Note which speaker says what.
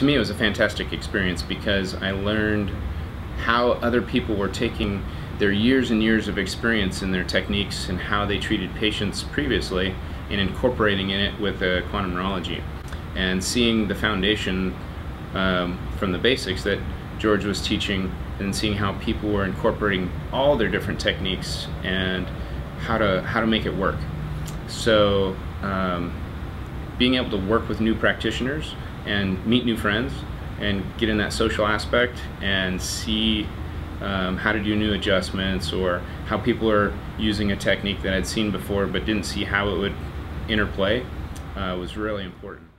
Speaker 1: to me, it was a fantastic experience because I learned how other people were taking their years and years of experience in their techniques and how they treated patients previously and incorporating in it with uh, quantum neurology and seeing the foundation um, from the basics that George was teaching and seeing how people were incorporating all their different techniques and how to how to make it work. So um, being able to work with new practitioners and meet new friends and get in that social aspect and see um, how to do new adjustments or how people are using a technique that I'd seen before but didn't see how it would interplay uh, was really important.